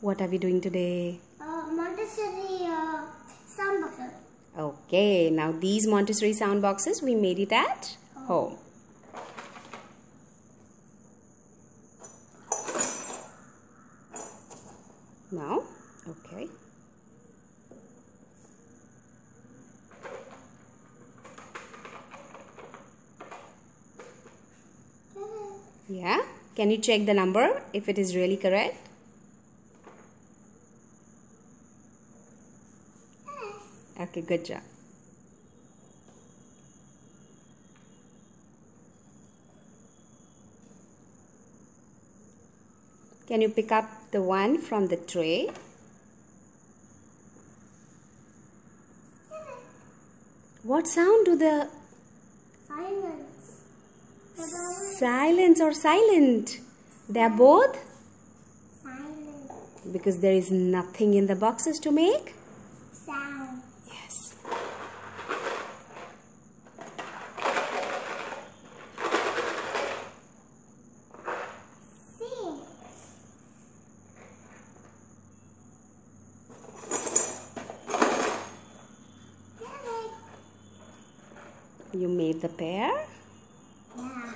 What are we doing today? Uh, Montessori uh, sound boxer. Okay, now these Montessori sound boxes we made it at home. Now, okay. Yeah, can you check the number if it is really correct? Okay, good job. Can you pick up the one from the tray? What sound do the Silence. silence or silent? They are both Silence. because there is nothing in the boxes to make. Sound. You made the pair. Yeah.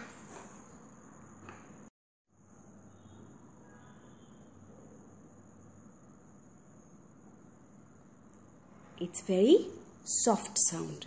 It's very soft sound.